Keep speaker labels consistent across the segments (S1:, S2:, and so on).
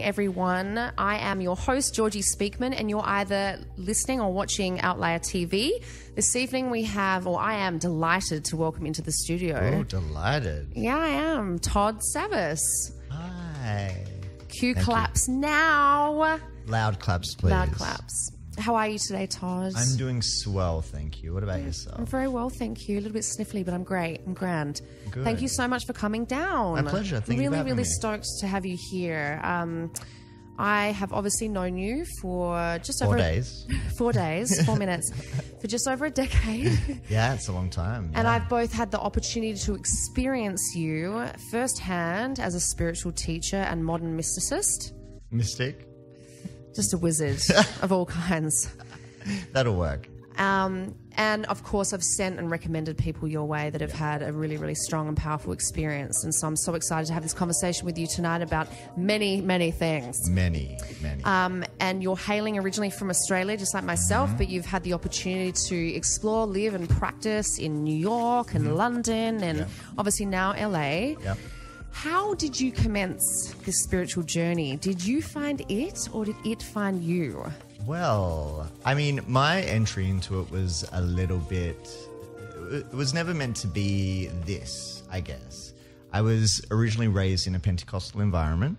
S1: everyone. I am your host, Georgii Speakman, and you're either listening or watching Outlier TV. This evening, we have, or I am delighted to welcome into the studio.
S2: Oh, delighted.
S1: Yeah, I am. Todd Savvas.
S2: Hi.
S1: Cue
S2: Thank you.
S1: claps now.
S2: Loud claps, please.
S1: Loud claps. How are you today, Todd?
S2: I'm doing swell, thank you. What about yourself?
S1: I'm very well, thank you. A little bit sniffly, but I'm great. I'm grand.
S2: Good.
S1: Thank you so much for coming down.
S2: My pleasure. Thank you
S1: really,
S2: for
S1: really
S2: me.
S1: stoked to have you here. Um, I have obviously known you for just
S2: Four
S1: over
S2: days.
S1: four days, four minutes, for just over a decade.
S2: Yeah, it's a long time.
S1: And. I've both had the opportunity to experience you firsthand as a spiritual teacher and modern mysticist.
S2: Mystic.
S1: Just a wizard of all kinds.
S2: That'll work.
S1: Um, and of course, I've sent and recommended people your way that have had a really, really strong and powerful experience. And so I'm so excited to have this conversation with you tonight about many, many things.
S2: Many, many.
S1: Um, and you're hailing originally from Australia, just like myself,
S2: Mm-hmm.
S1: but you've had the opportunity to explore, live, and practice in New York and London and
S2: Mm-hmm. Yeah.
S1: obviously now LA.
S2: yep.
S1: How did you commence this spiritual journey? Did you find it or did it find you?
S2: Well, I mean, my entry into it was a little bit. It was never meant to be this, I guess. I was originally raised in a Pentecostal environment,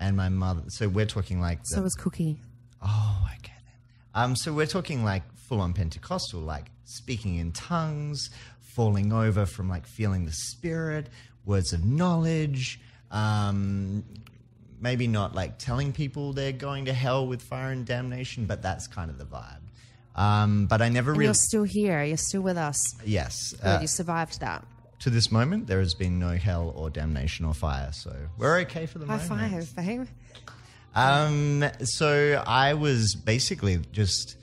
S2: and my mother. So we're talking like. The,
S1: So was Cookie.
S2: Oh, okay then. Um, so we're talking like full on Pentecostal, like speaking in tongues, falling over from like feeling the spirit, words of knowledge, um, maybe not like telling people they're going to hell with fire and damnation, but that's kind of the vibe. Um, but I never
S1: And
S2: really.
S1: you're still here. You're still with us.
S2: yes. Uh,
S1: you survived that.
S2: to this moment, there has been no hell or damnation or fire, so we're okay for the
S1: High
S2: moment.
S1: five, babe.
S2: Um, so I was basically just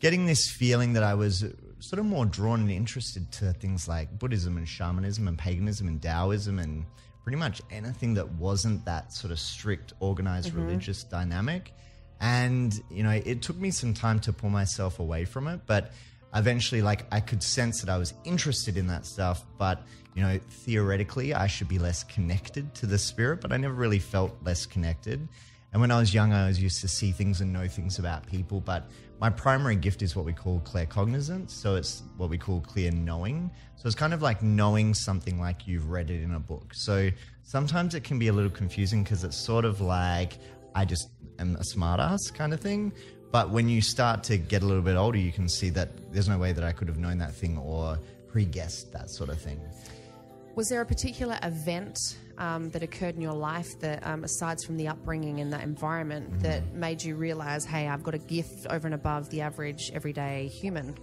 S2: getting this feeling that I was sort of more drawn and interested to things like Buddhism and shamanism and paganism and Taoism and pretty much anything that wasn't that sort of strict organized mm-hmm. religious dynamic. And, you know, it took me some time to pull myself away from it, but eventually like I could sense that I was interested in that stuff, but you know, theoretically I should be less connected to the spirit, but I never really felt less connected. And when I was young, I was used to see things and know things about people, but my primary gift is what we call claircognizance. So it's what we call clear knowing. So it's kind of like knowing something like you've read it in a book. So sometimes it can be a little confusing because it's sort of like I just am a smartass kind of thing. But when you start to get a little bit older, you can see that there's no way that I could have known that thing or pre guessed that sort of thing.
S1: Was there a particular event um, that occurred in your life that, um, aside from the upbringing and that environment, that made you realize, hey, I've got a gift over and above the average everyday human?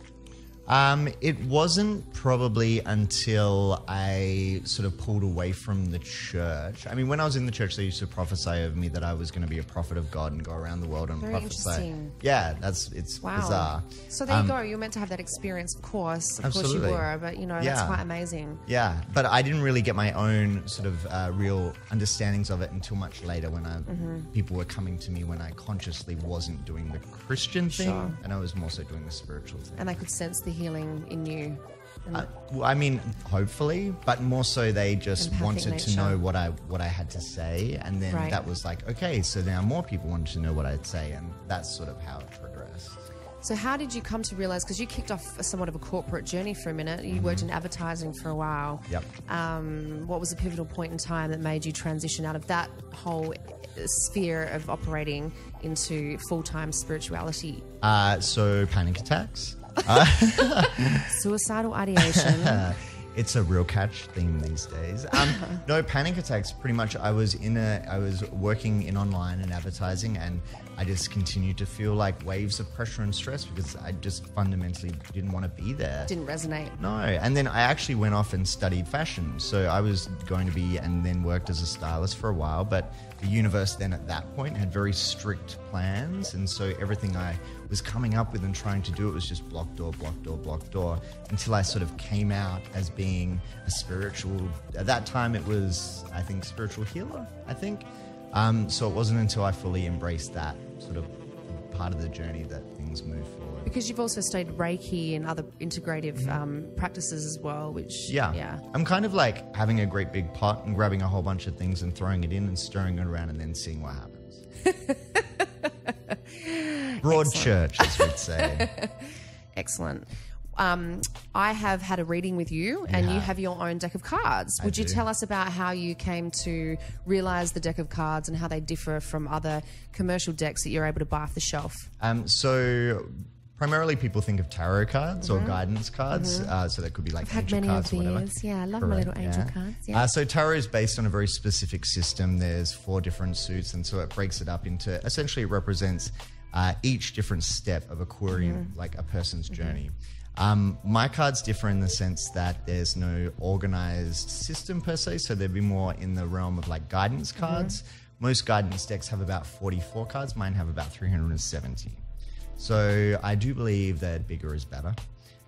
S2: Um, it wasn't probably until I sort of pulled away from the church. I mean, when I was in the church, they used to prophesy over me that I was going to be a prophet of God and go around the world and
S1: Very
S2: prophesy. Yeah, that's it's
S1: Wow.
S2: bizarre.
S1: So there you go. You're meant to have that experience, of course. Of
S2: Absolutely.
S1: course you were, but you know, that's
S2: Yeah.
S1: quite amazing.
S2: Yeah, but I didn't really get my own sort of uh, real understandings of it until much later when I,
S1: Mm-hmm.
S2: people were coming to me when I consciously wasn't doing the Christian thing
S1: Sure.
S2: and I was more so doing the spiritual thing.
S1: And I could sense the healing in you.
S2: Uh, well, I mean, hopefully, but more so they just
S1: Empathic
S2: wanted to know what I what I had to say, and then
S1: Right.
S2: that was like, okay, so now more people wanted to know what I'd say, and that's sort of how it progressed.
S1: So, how did you come to realize? Because you kicked off a somewhat of a corporate journey for a minute. You
S2: Mm-hmm.
S1: worked in advertising for a while.
S2: Yep.
S1: Um, what was the pivotal point in time that made you transition out of that whole sphere of operating into full time spirituality?
S2: Uh, so panic attacks.
S1: Suicidal ideation.
S2: It's a real catch theme these days. Um, no panic attacks. Pretty much, I was in a, I was working in online and advertising, and I just continued to feel like waves of pressure and stress because I just fundamentally didn't want to be there.
S1: Didn't resonate.
S2: No, and then I actually went off and studied fashion. So I was going to be and then worked as a stylist for a while, but the universe then at that point had very strict plans, and so everything I was coming up with and trying to do it was just block door, block door, block door until I sort of came out as being a spiritual. At that time, it was I think spiritual healer. I think. Um, so it wasn't until I fully embraced that sort of part of the journey that things moved forward.
S1: Because you've also studied Reiki and other integrative um, practices as well, which
S2: Mm-hmm. Yeah.
S1: yeah,
S2: I'm kind of like having a great big pot and grabbing a whole bunch of things and throwing it in and stirring it around and then seeing what happens. Broad church, as we'd say.
S1: Excellent. Um, I have had a reading with you, and you
S2: have.
S1: your own deck of cards. Would you
S2: do.
S1: tell us about how you came to realize the deck of cards and how they differ from other commercial decks that you're able to buy off the shelf?
S2: Um, so primarily people think of tarot cards or guidance cards. Uh, so that could be like
S1: Mm-hmm. had
S2: angel
S1: many
S2: cards
S1: of
S2: or whatever.
S1: Yeah, I love my little angel cards, yeah.
S2: Uh, so tarot is based on a very specific system. There's four different suits, and so it breaks it up into essentially it represents uh, each different step of a query,
S1: Mm-hmm.
S2: like a person's journey. Um, my cards differ in the sense that there's no organized system per se, so they'd be more in the realm of like guidance
S1: Mm-hmm.
S2: cards. Most guidance decks have about 44 cards. Mine have about 370. So I do believe that bigger is better.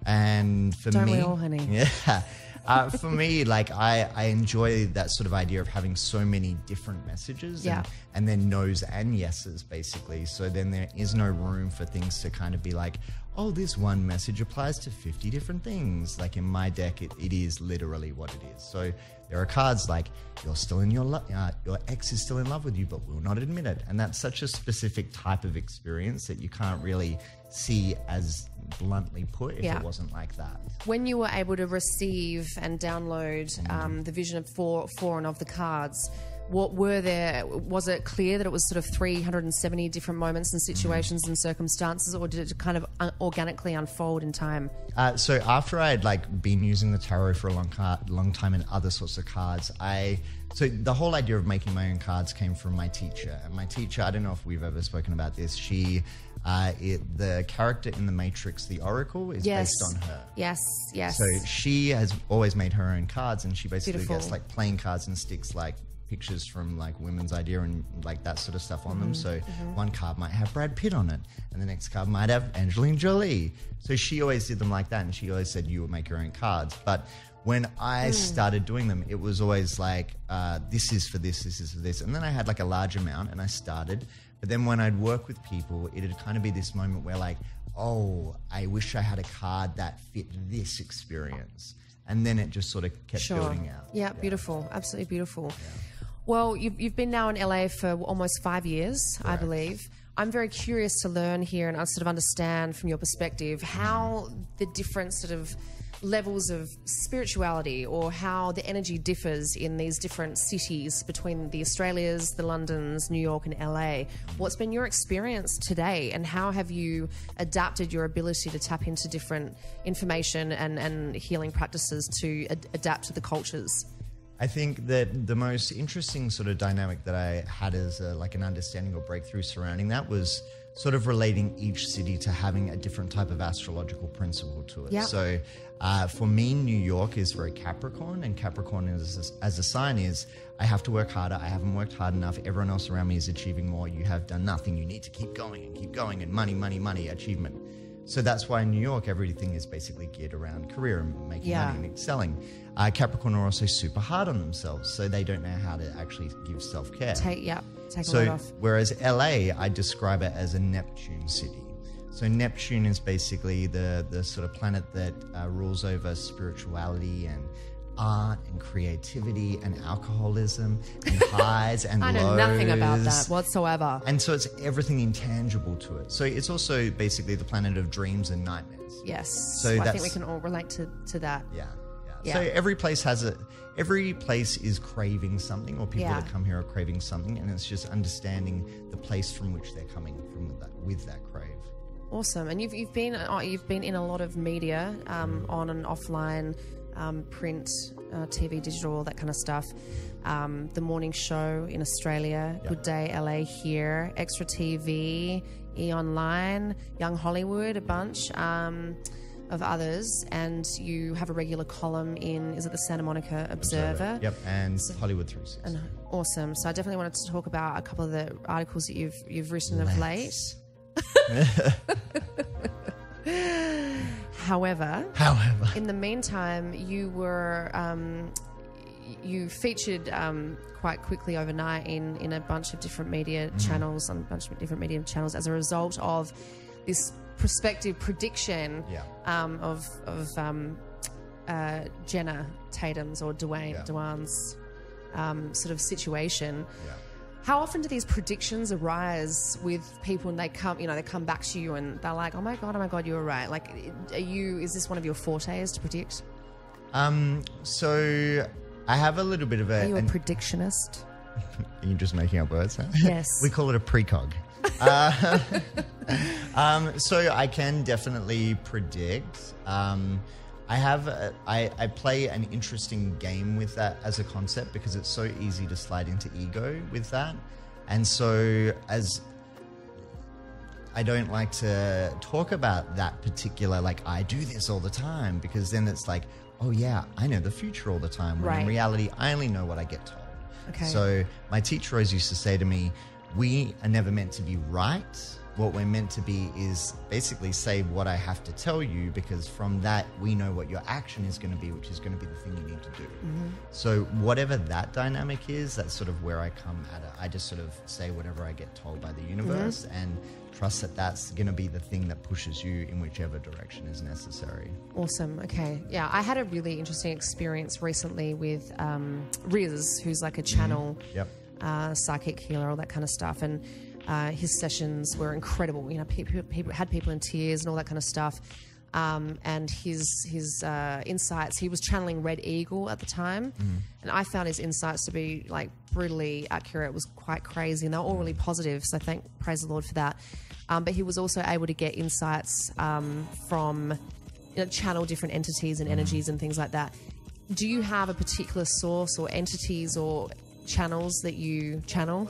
S2: And for
S1: Don't
S2: me,
S1: all, honey?
S2: Yeah. Uh, for me, like I, I enjoy that sort of idea of having so many different messages
S1: Yeah.
S2: and, and then no's and yeses basically. So then there is no room for things to kind of be like, oh, this one message applies to 50 different things. Like in my deck, it, it is literally what it is. So there are cards like you're still in your lo- uh, your ex is still in love with you, but will not admit it, and that's such a specific type of experience that you can't really see as bluntly put if
S1: Yeah.
S2: it wasn't like that.
S1: When you were able to receive and download um, the vision of four, four and of the cards, what were there? Was it clear that it was sort of 370 different moments and situations and circumstances, or did it kind of organically unfold in time?
S2: Uh, so after I had like been using the tarot for a long car- long time and other sorts of cards, I so the whole idea of making my own cards came from my teacher. And my teacher, I don't know if we've ever spoken about this. She, uh, it, the character in the Matrix, the Oracle, is
S1: Yes.
S2: based on her.
S1: Yes, yes.
S2: So she has always made her own cards, and she basically
S1: Beautiful.
S2: gets like playing cards and sticks like pictures from like Woman's Day and like that sort of stuff on them. Mm-hmm, so mm-hmm. one card might have Brad Pitt on it, and the next card might have Angelina Jolie. So she always did them like that, and she always said you would make your own cards. But when I hmm. started doing them, it was always like uh, this is for this, this is for this, and then I had like a large amount, and I started. But then when I'd work with people, it'd kind of be this moment where like, oh, I wish I had a card that fit this experience. And then it just sort of kept
S1: Sure.
S2: building out.
S1: Yeah, beautiful. Absolutely beautiful. Well, you've, you've been now in LA for almost five years, I believe. I'm very curious to learn here and uh, sort of understand from your perspective how the different sort of levels of spirituality or how the energy differs in these different cities between the Australias, the Londons, New York, and LA. What's been your experience today, and how have you adapted your ability to tap into different information and, and healing practices to ad- adapt to the cultures?
S2: I think that the most interesting sort of dynamic that I had as a, like an understanding or breakthrough surrounding that was sort of relating each city to having a different type of astrological principle to it.
S1: Yeah.
S2: So uh, for me, New York is very Capricorn, and Capricorn is as a sign is I have to work harder. I haven't worked hard enough. Everyone else around me is achieving more. You have done nothing. You need to keep going and keep going, and money, money, money, achievement. So that's why in New York, everything is basically geared around career and making
S1: Yeah.
S2: money and excelling. Uh, Capricorn are also super hard on themselves, so they don't know how to actually give self care.
S1: Take yeah, take a
S2: So,
S1: off.
S2: whereas LA, I describe it as a Neptune city. So Neptune is basically the the sort of planet that uh, rules over spirituality and art and creativity and alcoholism and highs and
S1: I know nothing about that whatsoever.
S2: And so it's everything intangible to it. So it's also basically the planet of dreams and nightmares.
S1: Yes.
S2: So
S1: So I think we can all relate to, to that.
S2: Yeah, yeah.
S1: Yeah.
S2: So every place has a every place is craving something, or people
S1: Yeah.
S2: that come here are craving something, and it's just understanding the place from which they're coming from with that, with that crave.
S1: Awesome. And you've, you've been uh, you've been in a lot of media, um, on and offline, um, print, uh, TV, digital, all that kind of stuff. Um, the morning show in Australia, Good Day LA here, Extra TV, E Online, Young Hollywood, a bunch. Um, of others, and you have a regular column in is it the Santa Monica Observer?
S2: Yep, and Hollywood 360.
S1: And awesome. So I definitely wanted to talk about a couple of the articles that you've you've written of late. However,
S2: However,
S1: in the meantime, you were um, you featured um, quite quickly overnight in in a bunch of different media channels on a bunch of different media channels as a result of this prospective prediction
S2: Yeah.
S1: um, of of um, uh, Jenna Tatum's or Dwayne
S2: Yeah.
S1: Dewan's um, sort of situation.
S2: yeah.
S1: How often do these predictions arise with people and they come, you know, they come back to you and they're like, "Oh my god, oh my god, you were right." Like, are you? Is this one of your fortes to predict?
S2: Um, so I have a little bit of a.
S1: Are you a
S2: an-
S1: predictionist?
S2: Are you just making up words? Huh?
S1: Yes.
S2: we call it a precog. uh, um, so I can definitely predict. Um, I have a, I, I play an interesting game with that as a concept because it's so easy to slide into ego with that, and so as I don't like to talk about that particular like I do this all the time because then it's like oh yeah I know the future all the time when
S1: Right.
S2: in reality I only know what I get told.
S1: Okay.
S2: So my teacher always used to say to me, "We are never meant to be right. What we're meant to be is basically say what I have to tell you, because from that we know what your action is going to be, which is going to be the thing you need to do.
S1: Mm-hmm.
S2: So whatever that dynamic is, that's sort of where I come at it. I just sort of say whatever I get told by the universe
S1: Mm-hmm.
S2: and trust that that's going to be the thing that pushes you in whichever direction is necessary.
S1: Awesome. Okay. Yeah, I had a really interesting experience recently with um, Riz, who's like a channel
S2: Yep.
S1: uh, psychic healer, all that kind of stuff, and uh, his sessions were incredible. You know, people, people had people in tears and all that kind of stuff. Um, and his his uh, insights, he was channeling Red Eagle at the time, and I found his insights to be like brutally accurate. It was quite crazy, and they were all really positive. So thank praise the Lord for that. Um, but he was also able to get insights um, from you know, channel different entities and energies and things like that. Do you have a particular source or entities or channels that you channel?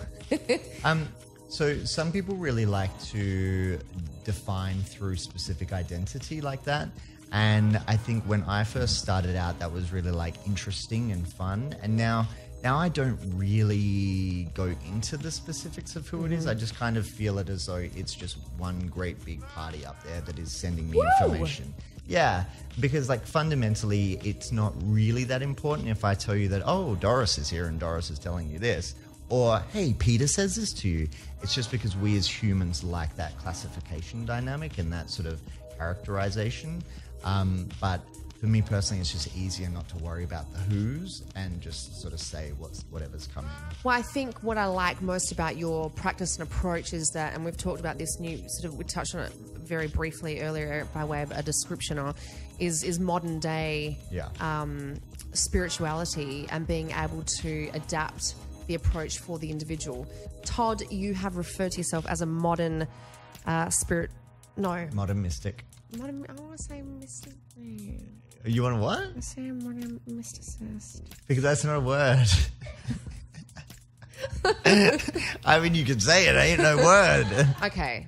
S2: Um, so some people really like to define through specific identity like that. And I think when I first started out, that was really like interesting and fun. And now, now I don't really go into the specifics of who it is. Mm-hmm. I just kind of feel it as though it's just one great big party up there that is sending me information. Yeah, because like fundamentally, it's not really that important if I tell you that, oh, Doris is here and Doris is telling you this, or hey, Peter says this to you. It's just because we as humans like that classification dynamic and that sort of characterization. Um, but for me personally, it's just easier not to worry about the who's and just sort of say what's whatever's coming.
S1: Well, I think what I like most about your practice and approach is that, and we've talked about this new sort of, we touched on it very briefly earlier by way of a description, or is is modern day
S2: Yeah.
S1: um, spirituality and being able to adapt the approach for the individual. Todd, you have referred to yourself as a modern uh, spirit. No,
S2: Modern mystic.
S1: modern. I want to say mystic.
S2: You want what?
S1: I say I'm modern mysticist.
S2: Because that's not a word. I mean, you could say it, ain't no word.
S1: Okay.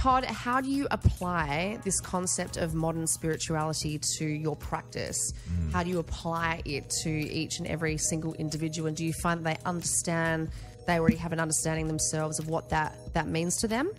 S1: Todd, how do you apply this concept of modern spirituality to your practice? Hmm. How do you apply it to each and every single individual? And do you find that they understand, they already have an understanding themselves of what that, that means to them?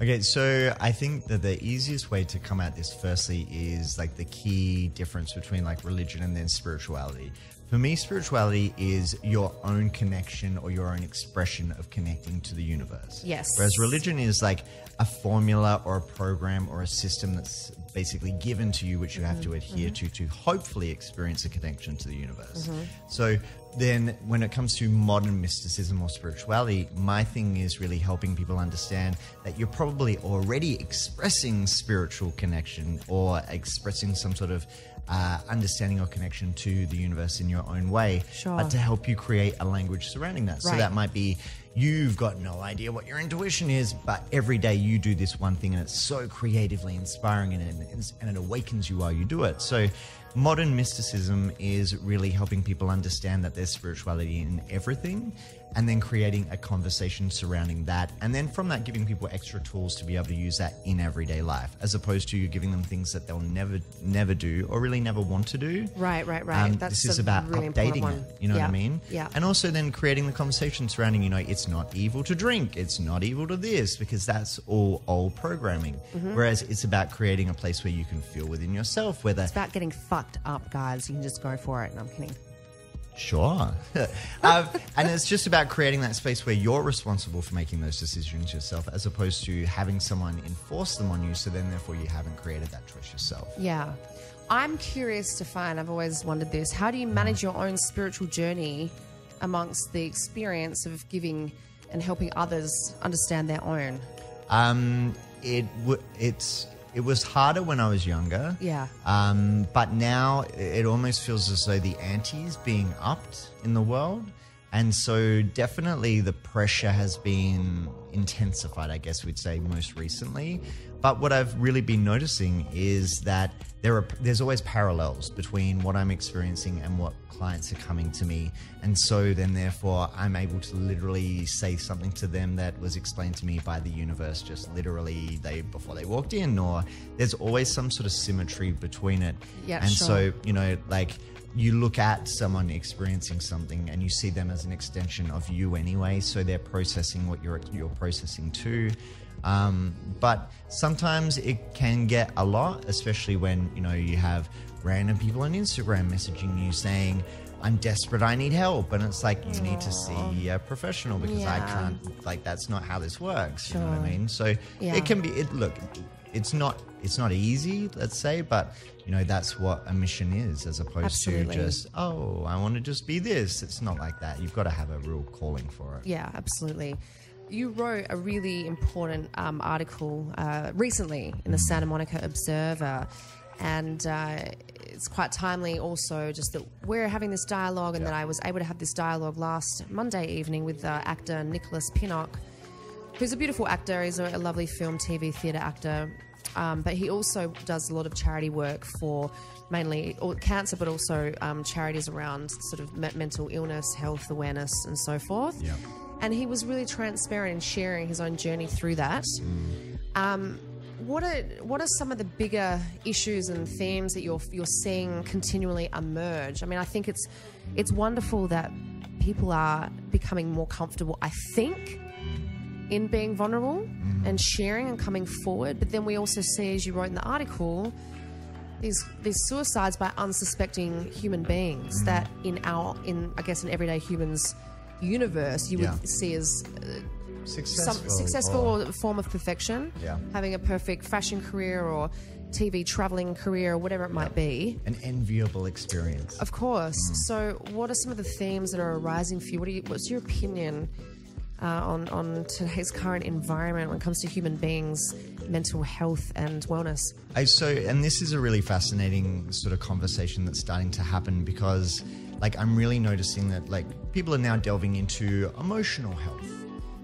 S2: Okay, so I think that the easiest way to come at this, firstly, is like the key difference between like religion and then spirituality. For me, spirituality is your own connection or your own expression of connecting to the universe.
S1: Yes.
S2: Whereas religion is like a formula or a program or a system that's basically given to you, which you have to mm-hmm. adhere to mm-hmm. to hopefully experience a connection to the universe. Mm-hmm. So then, when it comes to modern mysticism or spirituality, my thing is really helping people understand that you're probably already expressing spiritual connection or expressing some sort of uh, understanding or connection to the universe in your own way,
S1: Sure.
S2: but to help you create a language surrounding that. So that might be you've got no idea what your intuition is, but every day you do this one thing and it's so creatively inspiring and it, and it awakens you while you do it. So modern mysticism is really helping people understand that there's spirituality in everything and then creating a conversation surrounding that and then from that giving people extra tools to be able to use that in everyday life as opposed to you giving them things that they'll never never do or really never want to do
S1: Right, right, right.
S2: um,
S1: That's
S2: this is about
S1: really
S2: updating it. You know
S1: Yeah,
S2: what I mean?
S1: yeah.
S2: And also then creating the conversation surrounding, you know, it's not evil to drink, it's not evil to this, because that's all old programming.
S1: Mm-hmm.
S2: Whereas it's about creating a place where you can feel within yourself, whether
S1: It's about getting fucked up, guys. You can just go for it. No, I'm kidding.
S2: Sure. um, and it's just about creating that space where you're responsible for making those decisions yourself, as opposed to having someone enforce them on you. So then, therefore, you haven't created that choice yourself.
S1: Yeah. I'm curious to find, I've always wondered this. How do you manage your own spiritual journey amongst the experience of giving and helping others understand their own?
S2: Um, it it's it was harder when I was younger.
S1: Yeah.
S2: Um, but now it almost feels as though the ante is being upped in the world. And so definitely the pressure has been intensified, I guess we'd say most recently. But what I've really been noticing is that there are there's always parallels between what I'm experiencing and what clients are coming to me. And so then therefore I'm able to literally say something to them that was explained to me by the universe just literally they before they walked in or there's always some sort of symmetry between it.
S1: Yeah,
S2: and
S1: sure.
S2: so, you know, like you look at someone experiencing something and you see them as an extension of you anyway so they're processing what you're you're processing too um, but sometimes it can get a lot especially when you know you have random people on instagram messaging you saying i'm desperate i need help. And it's like you need to see a professional because i can't like that's not how this works you know what i mean? So
S1: Yeah.
S2: it can be it look it's not it's not easy let's say but you know that's what a mission is as opposed
S1: Absolutely.
S2: to just oh i want to just be this. It's not like that. You've got to have a real calling for it.
S1: Yeah, absolutely. You wrote a really important um, article uh, recently in the Santa Monica Observer, and uh, it's quite timely also just that we're having this dialogue, and
S2: Yeah.
S1: that I was able to have this dialogue last Monday evening with uh, actor Nicholas Pinnock, who's a beautiful actor. He's a, a lovely film, TV, theatre actor. Um, but he also does a lot of charity work for mainly cancer, but also um, charities around sort of mental illness, health awareness, and so forth.
S2: Yeah.
S1: And he was really transparent in sharing his own journey through that. Um, what are what are some of the bigger issues and themes that you're you're seeing continually emerge? I mean, I think it's it's wonderful that people are becoming more comfortable. I think in being vulnerable and sharing and coming forward. But then we also see, as you wrote in the article, these these suicides by unsuspecting human beings that in our in I guess in everyday humans universe you would
S2: Yeah.
S1: see as uh,
S2: successful
S1: some successful
S2: or-
S1: form of perfection,
S2: Yeah.
S1: having a perfect fashion career or TV traveling career or whatever it might be.
S2: an enviable experience
S1: Of course. So, what are some of the themes that are arising for you? What are you, what's your opinion uh, on on today's current environment when it comes to human beings' mental health and wellness?
S2: I, so, and this is a really fascinating sort of conversation that's starting to happen because, like, I'm really noticing that, like, people are now delving into emotional health.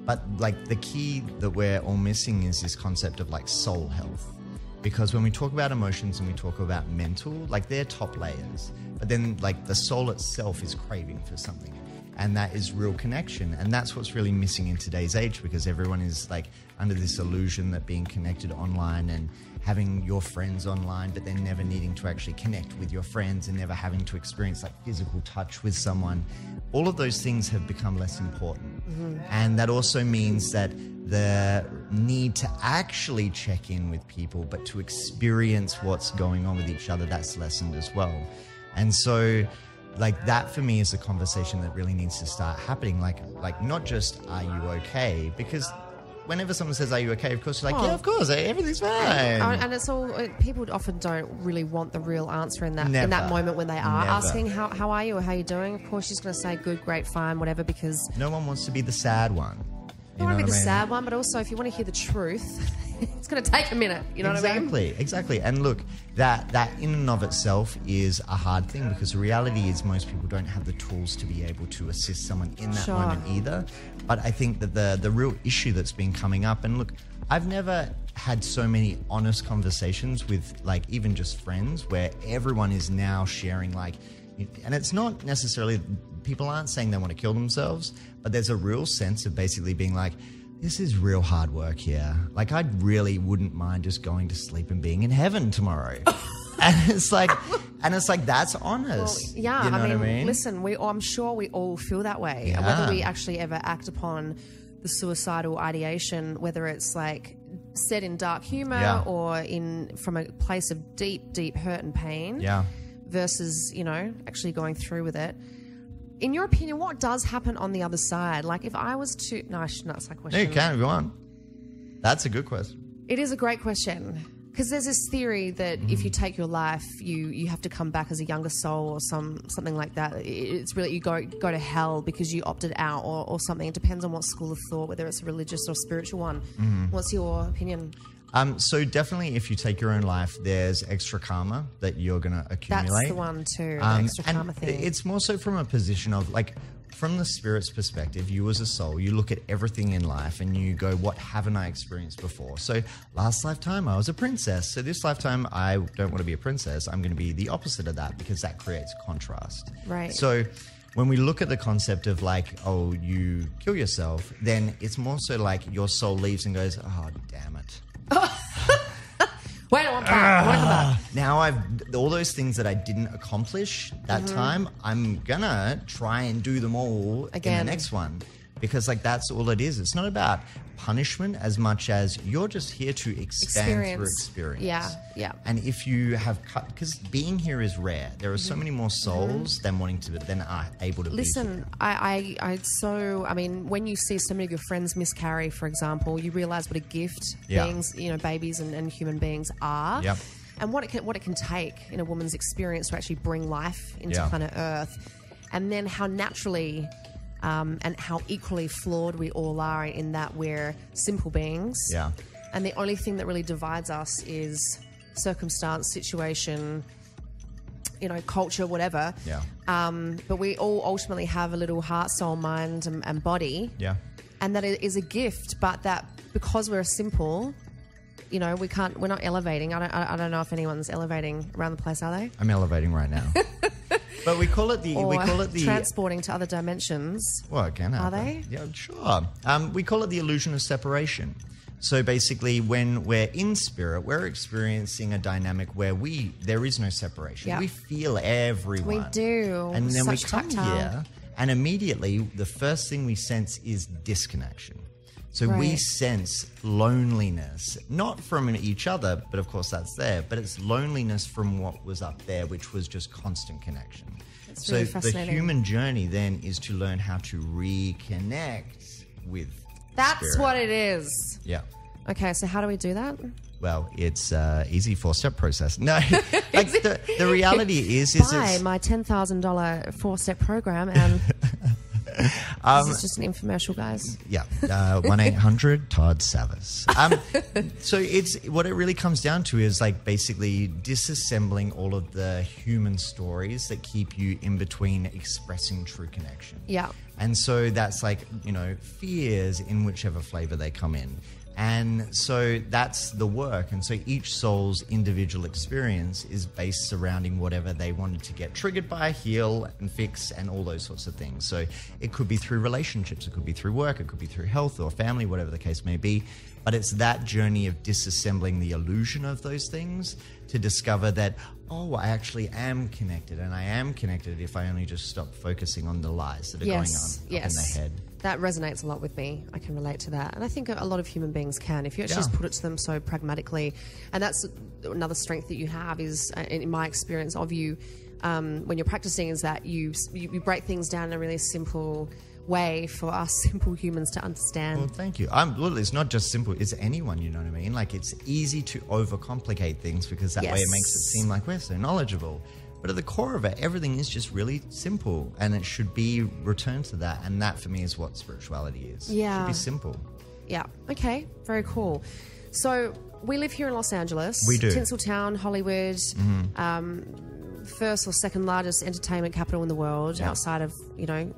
S2: But, like, the key that we're all missing is this concept of, like, soul health. Because when we talk about emotions and we talk about mental, like, they're top layers. But then, like, the soul itself is craving for something. And that is real connection. And that's what's really missing in today's age because everyone is, like, under this illusion that being connected online and having your friends online, but then never needing to actually connect with your friends and never having to experience like physical touch with someone. All of those things have become less important. Mm-hmm. And that also means that the need to actually check in with people, but to experience what's going on with each other, that's lessened as well. And so, like that for me is a conversation that really needs to start happening. Like, like not just are you okay? Because whenever someone says are you okay, of course you're like
S1: Oh.
S2: yeah, of course, everything's fine.
S1: Uh, and it's all uh, people often don't really want the real answer in that in that moment when they are
S2: Never.
S1: asking how, how are you or how are you doing. Of course, she's going to say good, great, fine, whatever because
S2: no one wants to be the sad one.
S1: you want to be the
S2: I mean?
S1: sad one, but also if you want to hear the truth, it's going to take a minute. You know
S2: exactly,
S1: what I mean?
S2: exactly. And look, that that in and of itself is a hard thing because the reality is most people don't have the tools to be able to assist someone in that
S1: Sure.
S2: moment either. But I think that the the real issue that's been coming up, and look, I've never had so many honest conversations with like even just friends where everyone is now sharing like, and it's not necessarily people aren't saying they want to kill themselves, but there's a real sense of basically being like this is real hard work here. Like, I really wouldn't mind just going to sleep and being in heaven tomorrow. and it's like, and it's like that's honest.
S1: Yeah,
S2: you know
S1: I, mean,
S2: I mean.
S1: listen, we I'm sure we all feel that way.
S2: Yeah.
S1: Whether we actually ever act upon the suicidal ideation, whether it's like said in dark humor
S2: Yeah.
S1: or in from a place of deep, deep hurt and pain,
S2: Yeah.
S1: versus you know actually going through with it. In your opinion, what does happen on the other side? Like, if I was to, no, I shouldn't ask that
S2: No,
S1: question.
S2: you can if you want. That's a good question.
S1: It is a great question Because there's this theory that if you take your life, you you have to come back as a younger soul or some something like that. It's really you go go to hell because you opted out or, or something. It depends on what school of thought, whether it's a religious or spiritual one. Mm-hmm. What's your opinion?
S2: Um, so definitely, if you take your own life, there's extra karma that you're going to accumulate.
S1: That's the one too. The
S2: Um,
S1: extra karma thing.
S2: It's more so from a position of like, from the spirit's perspective, you as a soul, you look at everything in life and you go, what haven't I experienced before? So last lifetime, I was a princess. So this lifetime, I don't want to be a princess. I'm going to be the opposite of that because that creates contrast.
S1: Right.
S2: So when we look at the concept of like, oh, you kill yourself, then it's more so like your soul leaves and goes, oh, damn it.
S1: Wait, I want back. I want them back.
S2: now I've all those things that I didn't accomplish that
S1: Mm-hmm.
S2: time. I'm gonna try and do them all in
S1: Again.
S2: the next one because like that's all it is. It's not about punishment as much as you're just here to expand through experience.
S1: Yeah, yeah.
S2: And if you have cut, because being here is rare. There are so many more souls than wanting to than are able to.
S1: Mm-hmm. Listen, I, I, I so I mean, when you see so many of your friends miscarry, for example, you realize what a gift
S2: Yeah.
S1: beings, you know, babies and, and human beings are,
S2: Yep.
S1: and what it can what it can take in a woman's experience to actually bring life into
S2: Yeah.
S1: planet Earth, and then how naturally. Um, and how equally flawed we all are in that we're simple beings.
S2: Yeah.
S1: And the only thing that really divides us is circumstance, situation, you know, culture, whatever.
S2: Yeah.
S1: Um, but we all ultimately have a little heart, soul, mind, and, and body,
S2: Yeah.
S1: and that it is a gift. But that because we're simple, you know, we can't. We're not elevating. I don't. I I don't know if anyone's elevating around the place, are they?
S2: I'm elevating right now. but we call it the
S1: Or
S2: we call it the
S1: transporting to other dimensions.
S2: Well, it can happen.
S1: they?
S2: Yeah, sure. Um, we call it the illusion of separation. So basically, when we're in spirit, we're experiencing a dynamic where we there is no separation.
S1: Yeah.
S2: We feel everyone.
S1: We do.
S2: and then we come
S1: tactile.
S2: here, and immediately the first thing we sense is disconnection. So we sense loneliness, not from each other, but of course that's there, but it's loneliness from what was up there, which was just constant connection.
S1: That's
S2: so
S1: really
S2: the human journey then is to learn how to reconnect with.
S1: That's
S2: spirit.
S1: what it is.
S2: Yeah.
S1: Okay, so how do we do that?
S2: Well, it's uh, easy four step process. No, like the, the reality is, is
S1: Buy my ten thousand dollar four step program, and
S2: Um,
S1: this is just an infomercial, guys.
S2: Yeah, uh, one eight hundred Todd Savvas. Um, so it's what it really comes down to is like basically disassembling all of the human stories that keep you in between expressing true connection.
S1: Yeah.
S2: and so that's like you know fears in whichever flavor they come in. And so that's the work. And so each soul's individual experience is based surrounding whatever they wanted to get triggered by, heal, and fix, and all those sorts of things. So it could be through relationships, it could be through work, it could be through health or family, whatever the case may be. But it's that journey of disassembling the illusion of those things to discover that, oh, I actually am connected, and I am connected if I only just stop focusing on the lies that are
S1: yes,
S2: going on
S1: yes.
S2: in the head.
S1: That resonates a lot with me. I can relate to that, and I think a lot of human beings can. If you actually
S2: Yeah.
S1: just put it to them so pragmatically, and that's another strength that you have is, uh, in my experience of you, um, when you're practicing, is that you, you you break things down in a really simple way for us simple humans to understand.
S2: Well, thank you. I'm, well, it's not just simple. It's anyone, you know what I mean? Like, it's easy to overcomplicate things because that way it makes it seem like we're so knowledgeable. But at the core of it, everything is just really simple and it should be returned to that. And that for me is what spirituality is. Yeah. It should be simple.
S1: Yeah. Okay. Very cool. So we live here in Los Angeles.
S2: We do. Mm-hmm.
S1: Tinseltown, Hollywood, um, first or second largest entertainment capital in the world,
S2: Yeah.
S1: outside of you know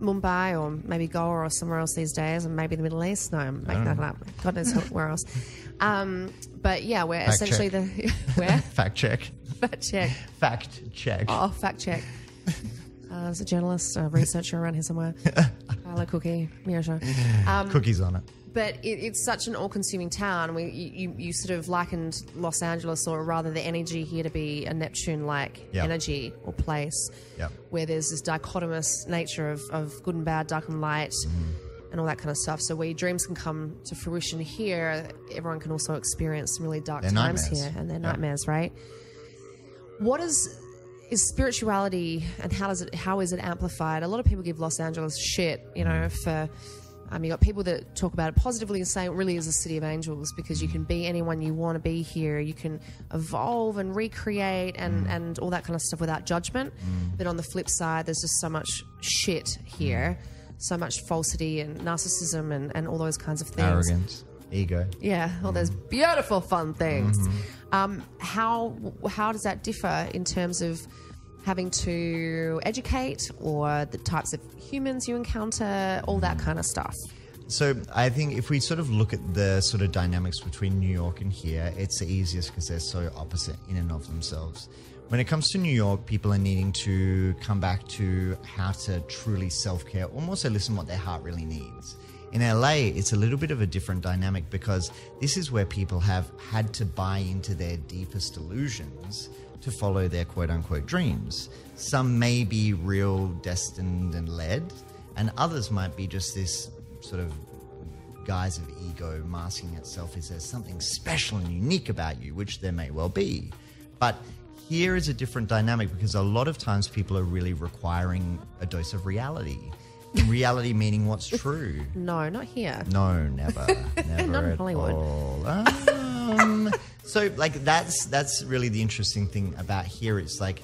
S1: Mumbai or maybe Goa or somewhere else these days, and maybe the Middle East. No, I'm making that up. God knows where else. Um, but yeah, we're
S2: Fact
S1: essentially
S2: check.
S1: the where
S2: Fact check.
S1: Fact check.
S2: Fact check.
S1: Oh, fact check. Uh, there's a journalist, a researcher around here somewhere. Carla Cookie, Mirsha. Um,
S2: Cookies on it.
S1: but it, it's such an all-consuming town. We, you, you, sort of likened Los Angeles, or rather the energy here, to be a Neptune-like
S2: Yeah.
S1: energy or place,
S2: Yeah.
S1: where there's this dichotomous nature of, of good and bad, dark and light,
S2: Mm-hmm.
S1: and all that kind of stuff. So where your dreams can come to fruition here, everyone can also experience some really dark times
S2: nightmares.
S1: here and their
S2: Yeah.
S1: nightmares, right? What is is spirituality and how does it how is it amplified? A lot of people give Los Angeles shit, you know, mm. for Um, you got people that talk about it positively and say it really is a city of angels because you can be anyone you want to be here. You can evolve and recreate and, mm. and all that kind of stuff without judgment. Mm. But on the flip side, there's just so much shit here, so much falsity and narcissism and, and all those kinds of things.
S2: Arrogance, ego.
S1: Yeah, all those mm. beautiful, fun things. Mm-hmm. Um, how how does that differ in terms of having to educate or the types of humans you encounter, all that mm. kind of stuff?
S2: So I think if we sort of look at the sort of dynamics between New York and here, it's the easiest because they're so opposite in and of themselves. When it comes to New York, people are needing to come back to how to truly self care, almost to listen what their heart really needs. In LA, it's a little bit of a different dynamic because this is where people have had to buy into their deepest illusions to follow their quote unquote dreams. Some may be real, destined, and led, and others might be just this sort of guise of ego masking itself as there's something special and unique about you, which there may well be. But here is a different dynamic because a lot of times people are really requiring a dose of reality. Reality meaning what's true.
S1: No, not here.
S2: No, never, never
S1: Not in
S2: at
S1: Hollywood.
S2: all. Um, so, like, that's that's really the interesting thing about here. It's like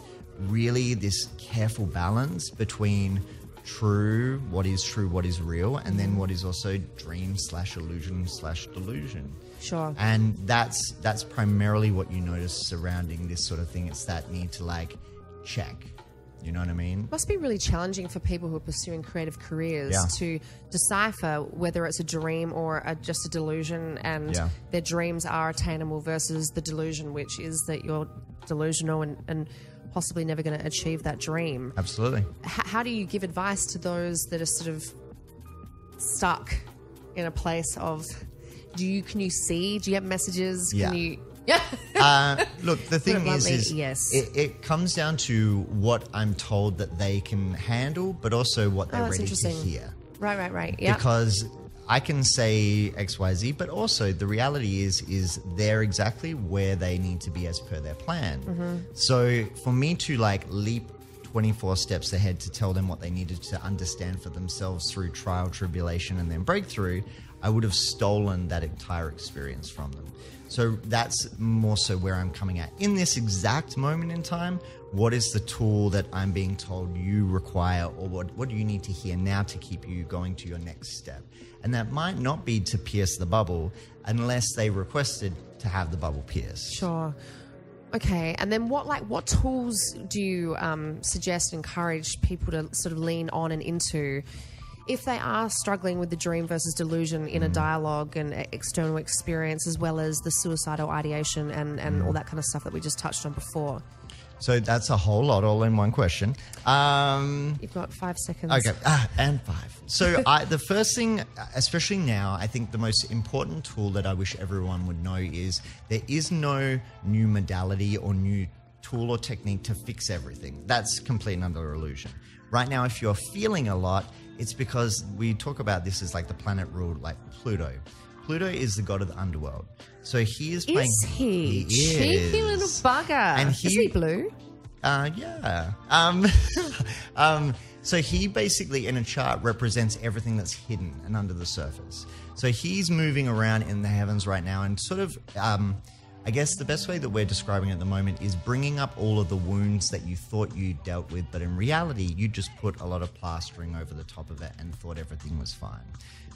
S2: really this careful balance between true, what is true, what is real, and then what is also dream slash illusion slash delusion.
S1: Sure.
S2: And that's that's primarily what you notice surrounding this sort of thing. It's that need to like check. You know what I mean?
S1: It must be really challenging for people who are pursuing creative careers
S2: Yeah.
S1: to decipher whether it's a dream or a, just a delusion and
S2: Yeah.
S1: their dreams are attainable versus the delusion which is that you're delusional and, and possibly never going to achieve that dream
S2: Absolutely.
S1: H- how do you give advice to those that are sort of stuck in a place of do you can you see do you have messages
S2: Yeah.
S1: can you yeah
S2: Uh, look, the thing is, is
S1: yes.
S2: it, it comes down to what I'm told that they can handle, but also what they're
S1: Oh,
S2: ready to hear.
S1: right right right yeah
S2: Because I can say X, Y, Z, but also the reality is, is they're exactly where they need to be as per their plan.
S1: Mm-hmm.
S2: So for me to like leap 24 steps ahead to tell them what they needed to understand for themselves through trial, tribulation, and then breakthrough, I would have stolen that entire experience from them. So that's more so where I'm coming at. In this exact moment in time, what is the tool that I'm being told you require, or what, what do you need to hear now to keep you going to your next step? And that might not be to pierce the bubble unless they requested to have the bubble pierced.
S1: Sure. Okay, and then what like what tools do you um, suggest, encourage people to sort of lean on and into if they are struggling with the dream versus delusion in a
S2: Mm.
S1: dialogue and external experience, as well as the suicidal ideation and, and
S2: Mm.
S1: all that kind of stuff that we just touched on before?
S2: So that's a whole lot all in one question. Um,
S1: You've got five seconds.
S2: Okay, ah, and five. So I, the first thing, especially now, I think the most important tool that I wish everyone would know is there is no new modality or new tool or technique to fix everything. That's complete and utter illusion. Right now, if you're feeling a lot, it's because we talk about this as like the planet ruled like Pluto. Pluto is the god of the underworld. So he is playing.
S1: Is he?
S2: He
S1: Cheeky little bugger.
S2: And
S1: is
S2: he-
S1: he blue?
S2: Uh, yeah. Um, um, so he basically, in a chart, represents everything that's hidden and under the surface. So he's moving around in the heavens right now and sort of, um, I guess the best way that we're describing at the moment is bringing up all of the wounds that you thought you dealt with, but in reality, you just put a lot of plastering over the top of it and thought everything was fine.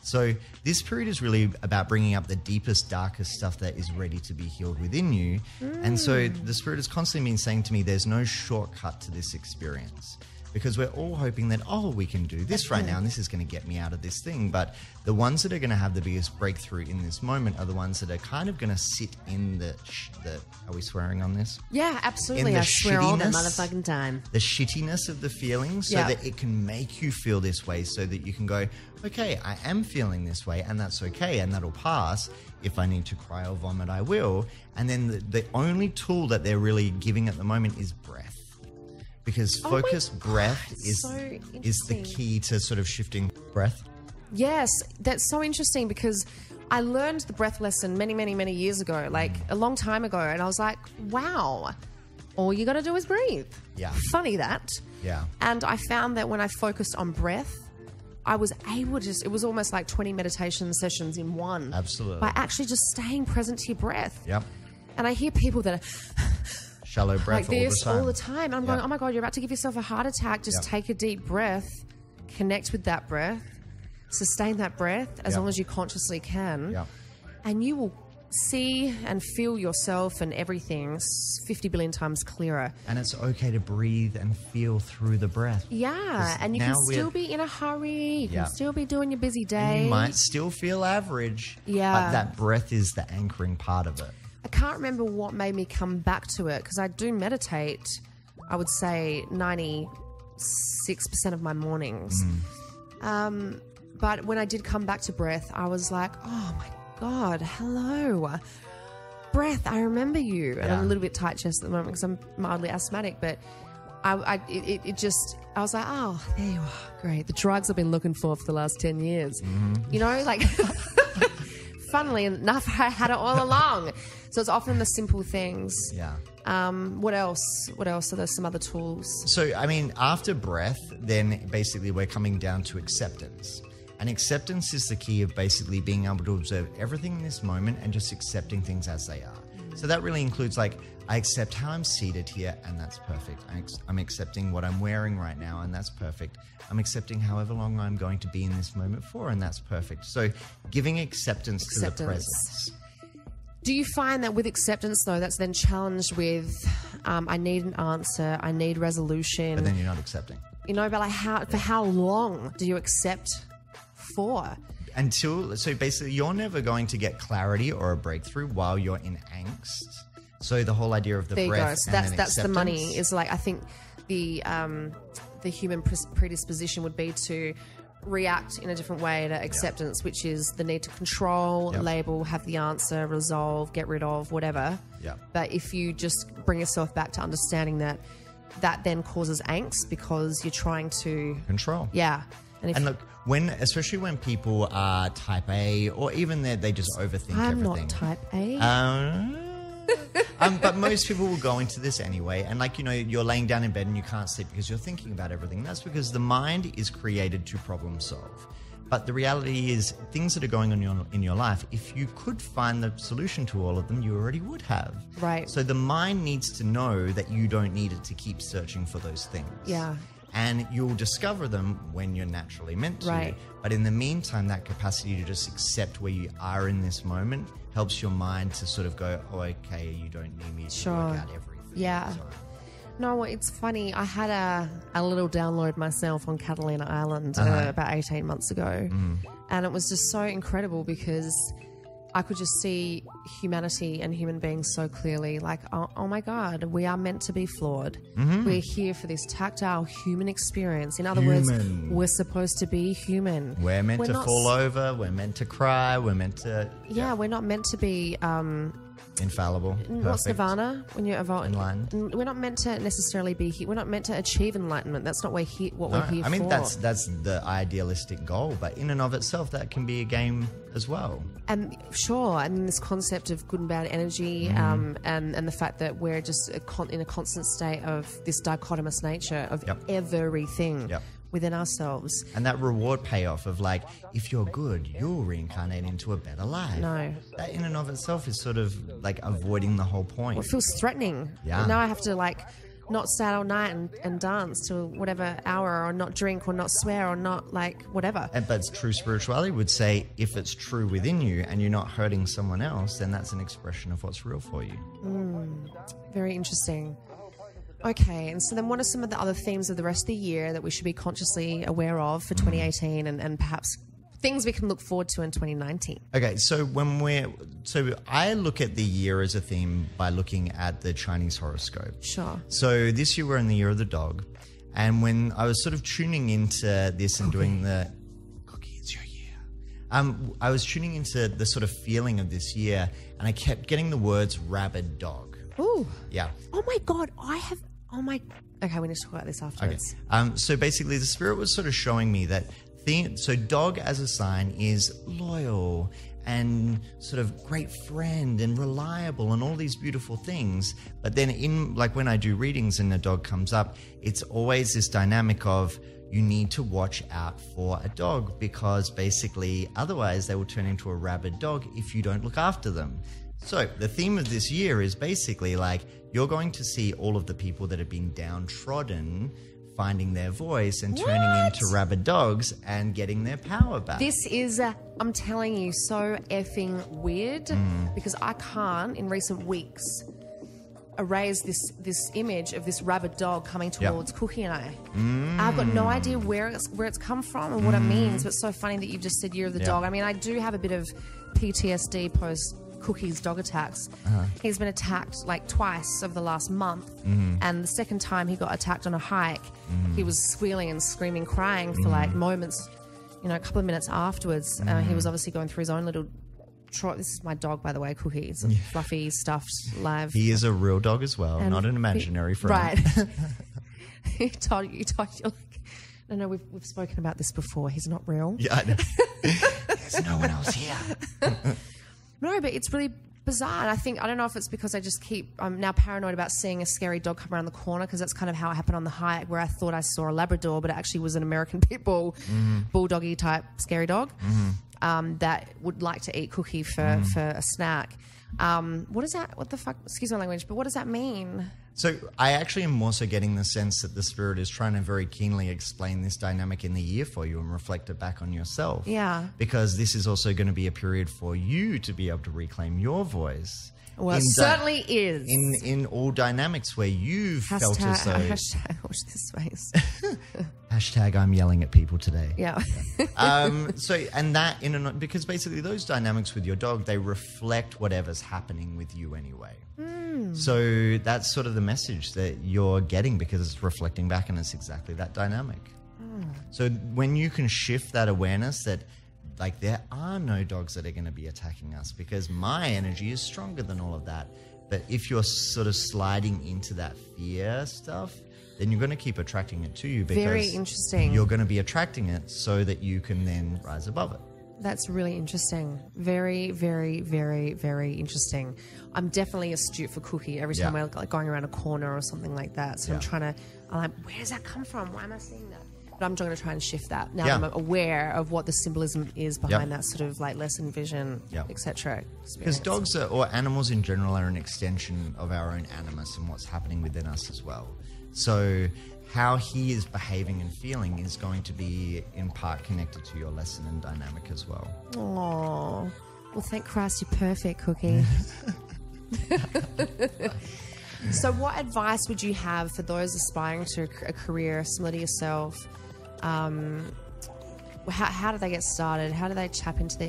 S2: So this period is really about bringing up the deepest, darkest stuff that is ready to be healed within you. And so mm. the spirit has constantly been saying to me, "There's no shortcut to this experience." Because we're all hoping that, oh, we can do this right now and this is going to get me out of this thing. But the ones that are going to have the biggest breakthrough in this moment are the ones that are kind of going to sit in the, sh- the. Are we swearing on this?
S1: Yeah, absolutely.
S2: the
S1: I swear all the
S2: shittiness-
S1: motherfucking time.
S2: the shittiness of the feeling so
S1: Yeah.
S2: that it can make you feel this way so that you can go okay i am feeling this way and that's okay and that'll pass if i need to cry or vomit i will and then the, the only tool that they're really giving at the moment is breath because
S1: Oh
S2: focused breath
S1: God,
S2: is
S1: so
S2: is the key to sort of shifting breath
S1: Yes, that's so interesting because I learned the breath lesson many, many, many years ago, like a long time ago, and I was like, wow, all you got to do is breathe.
S2: Yeah.
S1: Funny that.
S2: Yeah.
S1: And I found that when I focused on breath, I was able to just, it was almost like 20 meditation sessions in one.
S2: Absolutely.
S1: By actually just staying present to your breath.
S2: Yep.
S1: And I hear people that are
S2: Shallow breath
S1: like this
S2: all the time.
S1: time. I'm
S2: Yeah.
S1: going, oh my God, you're about to give yourself a heart attack. Just
S2: Yeah.
S1: take a deep breath, connect with that breath, sustain that breath as
S2: Yeah.
S1: long as you consciously can.
S2: Yeah.
S1: And you will see and feel yourself and everything 50 billion times clearer.
S2: And it's okay to breathe and feel through the breath.
S1: Yeah. And you can still be in a hurry. You
S2: Yeah.
S1: can still be doing your busy
S2: And
S1: day.
S2: you might still feel average.
S1: Yeah.
S2: But that breath is the anchoring part of it.
S1: I can't remember what made me come back to it because I do meditate, I would say 96% of my mornings.
S2: Mm.
S1: Um, but when I did come back to breath, I was like, oh my God, hello. Breath, I remember you. And
S2: Yeah.
S1: I'm a little bit tight chest at the moment because I'm mildly asthmatic, but I, I it, it- it just, I was like, oh, there you are. Great. The drugs I've been looking for for the last 10 years.
S2: Mm-hmm.
S1: You know, like. funnily enough, I had it all along. So it's often the simple things.
S2: Yeah.
S1: Um, what else? What else? Are there some other tools?
S2: So, I mean, after breath, then basically we're coming down to acceptance. And acceptance is the key of basically being able to observe everything in this moment and just accepting things as they are. So that really includes like, I accept how I'm seated here, and that's perfect. I'm accepting what I'm wearing right now, and that's perfect. I'm accepting however long I'm going to be in this moment for, and that's perfect. So, giving acceptance, to the
S1: Acceptance.
S2: presence.
S1: Do you find that with acceptance, though, that's then challenged with, um, I need an answer, I need resolution.
S2: But then you're not accepting.
S1: you know, but like, how for how long do you accept for?
S2: until so basically you're never going to get clarity or a breakthrough while you're in angst. So the whole idea of the
S1: There you
S2: breath
S1: go. So that's that's the money. Is like I think the um, the human predisposition would be to react in a different way to acceptance, which is the need to control,
S2: Yep.
S1: label, have the answer, resolve, get rid of, whatever.
S2: Yep.
S1: But if you just bring yourself back to understanding that, that then causes angst because you're trying to,
S2: control.
S1: yeah. And
S2: And look, when especially when people are type A or even they they just overthink
S1: I'm
S2: everything.
S1: not type A,
S2: Um, um, but most people will go into this anyway. And like, you know, you're laying down in bed and you can't sleep because you're thinking about everything. That's because the mind is created to problem solve. But the reality is, things that are going on in your, in your life, if you could find the solution to all of them, you already would have.
S1: Right.
S2: So the mind needs to know that you don't need it to keep searching for those things.
S1: Yeah.
S2: And you'll discover them when you're naturally meant to.
S1: Right.
S2: But in the meantime, that capacity to just accept where you are in this moment helps your mind to sort of go, oh, okay, you don't need me to
S1: Sure.
S2: work out everything.
S1: Yeah.
S2: So,
S1: No, it's funny. I had a, a little download myself on Catalina Island uh,
S2: Uh-huh.
S1: about 18 months ago. And it was just so incredible because I could just see humanity and human beings so clearly. Like, oh, oh my God, we are meant to be flawed. We're here for this tactile human experience. In other
S2: Human.
S1: words, we're supposed to be human.
S2: we're meant
S1: We're
S2: to fall
S1: s-
S2: over, we're meant to cry, we're meant to.
S1: Yeah, we're not meant to be. Um,
S2: Infallible.
S1: what's
S2: perfect,
S1: nirvana when you're evol-
S2: Enlightened.
S1: We're not meant to necessarily be here. We're not meant to achieve enlightenment. That's not what, he- what
S2: No,
S1: we're here
S2: I mean
S1: for.
S2: that's that's the idealistic goal, but in and of itself, that can be a game as well.
S1: and sure, and this concept of good and bad energy,
S2: Mm-hmm.
S1: um, and and the fact that we're just a con- in a constant state of this dichotomous nature of
S2: Yep.
S1: everything
S2: Yep.
S1: Within ourselves.
S2: And that reward payoff of like, if you're good, you'll reincarnate into a better life.
S1: No.
S2: That in and of itself is sort of like avoiding the whole point.
S1: It feels threatening.
S2: Yeah.
S1: Now I have to like not stay all night and, and dance to whatever hour, or not drink, or not swear, or not like whatever.
S2: And, but true spirituality would say if it's true within you and you're not hurting someone else, then that's an expression of what's real for you. Hmm.
S1: Very interesting. Okay, and so then what are some of the other themes of the rest of the year that we should be consciously aware of for 2018 and, and perhaps things we can look forward to in 2019?
S2: Okay, so when we're so I look at the year as a theme by looking at the Chinese horoscope.
S1: Sure.
S2: So this year we're in the year of the dog, and when I was sort of tuning into this and doing the cookie, it's your year. Um, I was tuning into the sort of feeling of this year, and I kept getting the words rabid dog.
S1: Ooh.
S2: Yeah.
S1: Oh my God, I have. Oh my. Okay, we need to talk about this
S2: Okay.
S1: afterwards.
S2: Um, so basically, the spirit was sort of showing me that so dog as a sign is loyal and sort of great friend and reliable and all these beautiful things. But then in like when I do readings and a dog comes up, it's always this dynamic of you need to watch out for a dog because basically, otherwise, they will turn into a rabid dog if you don't look after them. So, the theme of this year is basically like you're going to see all of the people that have been downtrodden finding their voice and turning into rabid dogs and getting their power back.
S1: This is, uh, I'm telling you, so effing weird
S2: Mm.
S1: because I can't, in recent weeks, erase this this image of this rabid dog coming
S2: Yep.
S1: towards Cookie and I. I've got no idea where it's where it's come from and what it means. But it's so funny that you've just said year of the
S2: Yeah.
S1: dog. I mean, I do have a bit of PTSD post Cookie's dog attacks. Uh-huh. He's been attacked like twice over the last month, mm-hmm. and the second time he got attacked on a hike, mm-hmm. he was squealing and screaming, crying for like mm-hmm. moments. You know, a couple of minutes afterwards, uh, he was obviously going through his own little. Tro- this is my dog, by the way, Cookie. It's a fluffy, stuffed, live.
S2: he is a real dog as well,
S1: And
S2: not an
S1: he-
S2: imaginary friend.
S1: Right. you told you told you like no no we've we've spoken about this before. He's not real.
S2: Yeah, I know. There's no one else here.
S1: No, but it's really bizarre. And I think I don't know if it's because I just keep I'm now paranoid about seeing a scary dog come around the corner because that's kind of how it happened on the hike where I thought I saw a Labrador, but it actually was an American pit bull, bulldoggy type scary dog um, that would like to eat cookie for for a snack. Um, what does that? What the fuck? Excuse my language, but what does that mean?
S2: So I actually am also getting the sense that the spirit is trying to very keenly explain this dynamic in the year for you and reflect it back on yourself.
S1: Yeah.
S2: Because this is also going to be a period for you to be able to reclaim your voice.
S1: Well, it certainly is.
S2: in in all dynamics where you've felt as
S1: hashtag,
S2: though
S1: hashtag watch this space.
S2: hashtag I'm yelling at people today.
S1: Yeah.
S2: um, so and that in and because basically those dynamics with your dog they reflect whatever's happening with you anyway. Hmm. So that's sort of the message that you're getting because it's reflecting back and it's exactly that dynamic. Hmm. So when you can shift that awareness that like there are no dogs that are going to be attacking us because my energy is stronger than all of that. But if you're sort of sliding into that fear stuff, then you're going to keep attracting it to you because
S1: Very interesting.
S2: You're going to be attracting it so that you can then rise above it.
S1: That's really interesting. Very, very, very, very interesting. I'm definitely astute for cookie every time
S2: Yeah.
S1: I like going around a corner or something like that. So I'm trying to, I'm like, where does that come from? Why am I seeing that? But I'm going to try and shift that now
S2: Yeah.
S1: that I'm aware of what the symbolism is behind
S2: Yep.
S1: that sort of like lesson vision,
S2: Yep.
S1: etc.
S2: Because dogs are, or animals in general are an extension of our own animus and what's happening within us as well. So, how he is behaving and feeling is going to be in part connected to your lesson and dynamic as well.
S1: Oh, well, thank Christ you're perfect, Cookie. so, what advice would you have for those aspiring to a career similar to yourself? Um, how, how do they get started? How do they tap into their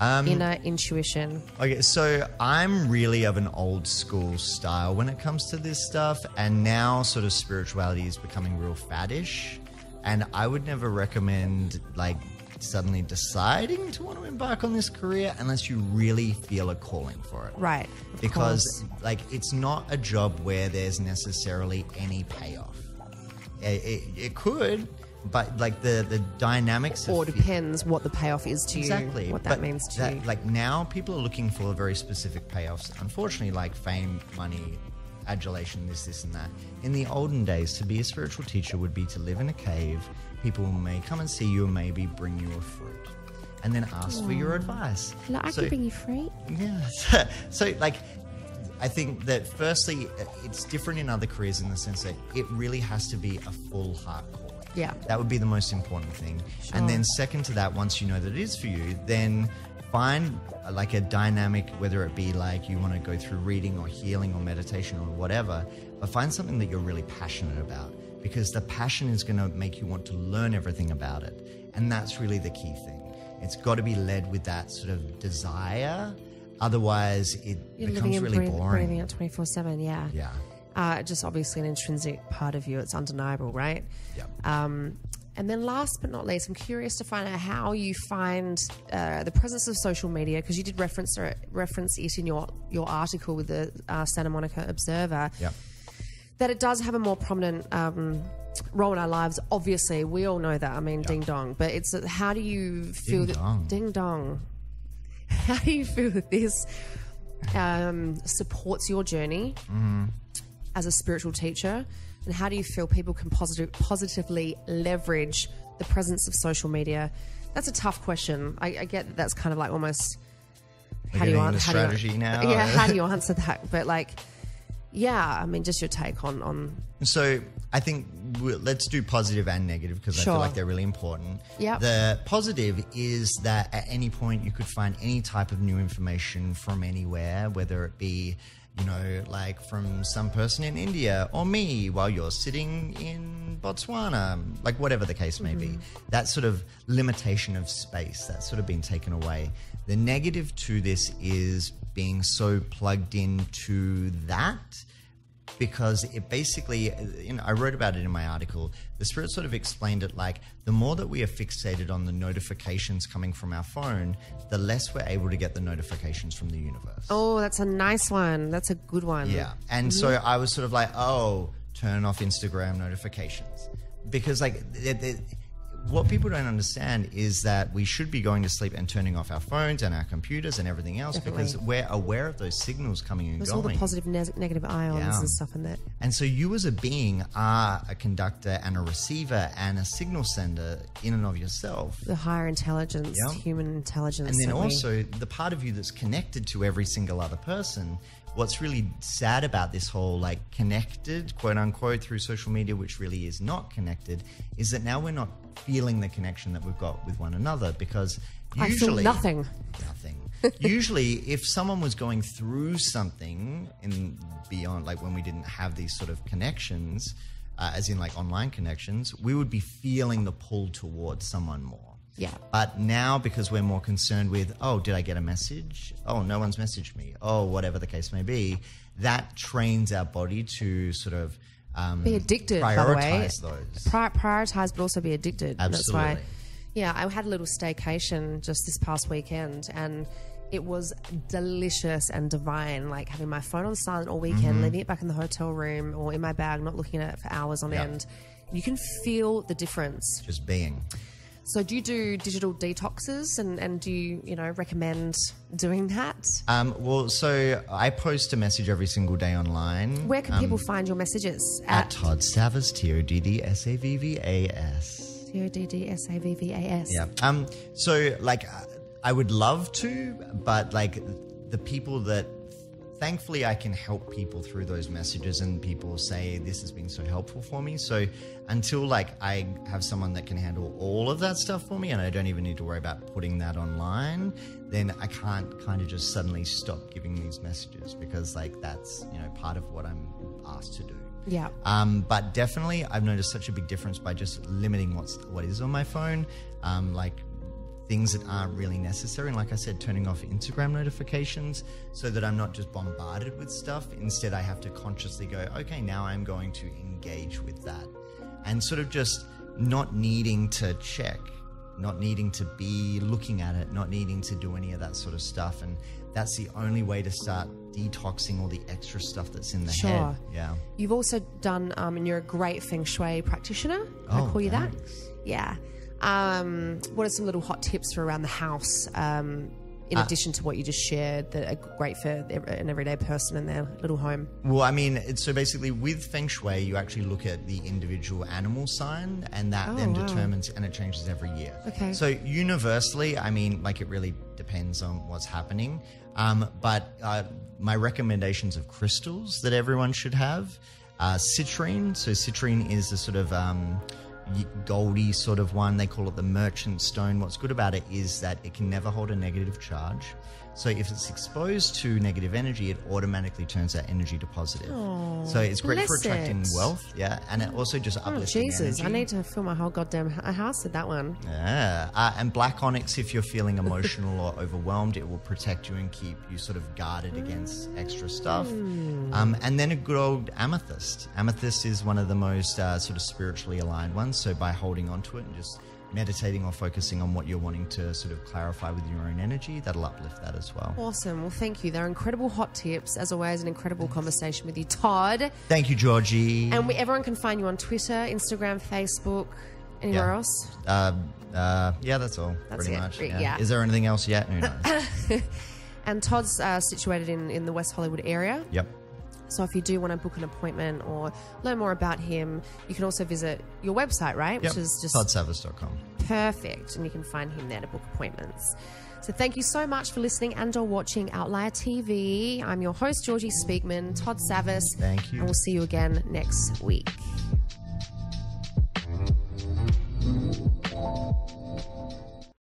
S1: intuition? Inner intuition.
S2: Okay, so I'm really of an old school style when it comes to this stuff, and now sort of spirituality is becoming real faddish. And I would never recommend like suddenly deciding to want to embark on this career unless you really feel a calling for it.
S1: Right.
S2: because
S1: course.
S2: like it's not a job where there's necessarily any payoff. It, it, it could, but like the the dynamics
S1: Or depends what the payoff is to
S2: exactly
S1: you, what that
S2: but
S1: means to
S2: that-
S1: you.
S2: Like now, people are looking for very specific payoffs. Unfortunately, like fame, money, adulation, this, this, and that. In the olden days, to be a spiritual teacher would be to live in a cave. People may come and see you and maybe bring you a fruit, and then ask for your advice.
S1: Hello, I
S2: So-
S1: can bring you fruit.
S2: yeah. So, like, I think that firstly, it's different in other careers in the sense that it really has to be a full heart calling.
S1: Yeah.
S2: That would be the most important thing. And then, second to that, once you know that it is for you, then find uh, like a dynamic, whether it be like you want to go through reading or healing or meditation or whatever, but find something that you're really passionate about because the passion is going to make you want to learn everything about it. And that's really the key thing. It's got to be led with that sort of desire. Otherwise, it
S1: You're
S2: becomes
S1: and
S2: really boring.
S1: breathing it 24 7, yeah.
S2: Yeah.
S1: Uh, just obviously an intrinsic part of you. It's undeniable, right?
S2: Yep.
S1: Um, and then last but not least, I'm curious to find out how you find uh, the presence of social media because you did reference reference it in your your article with the uh, Santa Monica Observer
S2: Yep.
S1: that it does have a more prominent um, role in our lives. Obviously, we all know that. I mean, ding dong. But it's how do you feel
S2: Ding
S1: that
S2: dong.
S1: ding dong? How do you feel that this um, supports your journey
S2: Mm-hmm.
S1: As a spiritual teacher? And how do you feel people can positive, positively leverage the presence of social media? That's a tough question. I, I get that that's kind of like almost. How do you
S2: getting
S1: an- how do you-
S2: strategy now,
S1: Yeah, how do you answer that? But like, yeah, I mean, just your take on on
S2: So I think let's do positive and negative because I feel like they're really important.
S1: Yeah.
S2: The positive is that at any point you could find any type of new information from anywhere, whether it be, you know, like from some person in India or me while you're sitting in Botswana, like whatever the case may be. Mm-hmm. That sort of limitation of space that's sort of been taken away. The negative to this is being so plugged into that because it basically, you know, I wrote about it in my article. The spirit sort of explained it like the more that we are fixated on the notifications coming from our phone, the less we're able to get the notifications from the universe.
S1: Oh, that's a nice one. That's a good one.
S2: Yeah. And mm-hmm. so I was sort of like, oh, turn off Instagram notifications. Because, like, it, it, what people don't understand is that we should be going to sleep and turning off our phones and our computers and everything else because we're aware of those signals coming and
S1: There's
S2: going.
S1: all the positive, ne- negative ions
S2: Yeah.
S1: and stuff in that.
S2: And so you as a being are a conductor and a receiver and a signal sender in and of yourself.
S1: The higher intelligence,
S2: Yeah.
S1: human intelligence.
S2: And then
S1: we-
S2: also the part of you that's connected to every single other person. What's really sad about this whole like connected, quote unquote, through social media, which really is not connected, is that now we're not feeling the connection that we've got with one another because usually
S1: nothing.
S2: nothing. Usually, if someone was going through something in beyond, like when we didn't have these sort of connections, uh, as in like online connections, we would be feeling the pull towards someone more.
S1: Yeah.
S2: But now, because we're more concerned with, oh, did I get a message? Oh, no one's messaged me. Oh, whatever the case may be, that trains our body to sort of um,
S1: be addicted, by the way.
S2: prioritize those.
S1: Pri- prioritize, but also be addicted. That's why.
S2: Absolutely.
S1: Yeah, I had a little staycation just this past weekend, and it was delicious and divine. Like having my phone on silent all weekend,
S2: Mm-hmm.
S1: leaving it back in the hotel room or in my bag, not looking at it for hours on
S2: Yeah.
S1: end. You can feel the difference.
S2: Just being.
S1: So, do you do digital detoxes, and and do you you know recommend doing that?
S2: Um, well, so I post a message every single day online.
S1: Where can
S2: um,
S1: people find your messages?
S2: at Todd Savvas, T O D D S A V V A S.
S1: T O D D S A V V A S.
S2: Yeah. Um. So, like, I would love to, but like, the people that, thankfully, I can help people through those messages, and people say this has been so helpful for me. So, until like I have someone that can handle all of that stuff for me, and I don't even need to worry about putting that online, then I can't kind of just suddenly stop giving these messages because, like, that's you know part of what I'm asked to do.
S1: Yeah.
S2: Um, but definitely, I've noticed such a big difference by just limiting what's what is on my phone, um, like things that aren't really necessary. And like I said, turning off Instagram notifications so that I'm not just bombarded with stuff. Instead, I have to consciously go, okay, now I'm going to engage with that, and sort of just not needing to check, not needing to be looking at it, not needing to do any of that sort of stuff, and. That's the only way to start detoxing all the extra stuff that's in the
S1: Sure.
S2: head. Yeah.
S1: You've also done, um, and you're a great feng shui practitioner. Can I
S2: Oh,
S1: call you that? Yeah. Um, what are some little hot tips for around the house, um, in
S2: Uh,
S1: addition to what you just shared, that are great for an everyday person in their little home?
S2: Well, I mean, it's, so basically with Feng Shui, you actually look at the individual animal sign, and that
S1: Oh,
S2: then
S1: wow.
S2: determines, and it changes every year.
S1: Okay.
S2: So universally, I mean, like it really depends on what's happening. Um, but uh, my recommendations of crystals that everyone should have, uh, citrine. So citrine is a sort of um, goldy sort of one. They call it the merchant stone. What's good about it is that it can never hold a negative charge. So if it's exposed to negative energy, it automatically turns that energy to positive. so it's great for attracting
S1: it.
S2: wealth, yeah, and it also just
S1: Oh,
S2: uplifting
S1: Jesus. I need to fill my whole goddamn house with that one.
S2: Yeah, uh, and black onyx, if you're feeling emotional or overwhelmed, it will protect you and keep you sort of guarded against extra stuff. Um, and then a good old amethyst. Amethyst is one of the most uh, sort of spiritually aligned ones. So by holding onto it and just meditating or focusing on what you're wanting to sort of clarify with your own energy, that'll uplift that as well.
S1: Awesome. Well, thank you. They're incredible hot tips. As always, an incredible conversation with you, Todd.
S2: Thank you, Georgii.
S1: And we, everyone can find you on Twitter, Instagram, Facebook, anywhere
S2: Yeah.
S1: else.
S2: uh, uh, yeah, that's all.
S1: That's
S2: pretty
S1: it.
S2: much. Yeah.
S1: yeah.
S2: Is there anything else yet? Who knows?
S1: And Todd's uh, situated in, in the West Hollywood area.
S2: yep.
S1: So if you do want to book an appointment or learn more about him, you can also visit your website, right?
S2: Yep.
S1: Which is just
S2: toddsavvas.com.
S1: Perfect. And you can find him there to book appointments. So thank you so much for listening and or watching Outlier TV. I'm your host, Georgii Speakman, Todd Savvas.
S2: Thank you.
S1: And we'll see you again next week.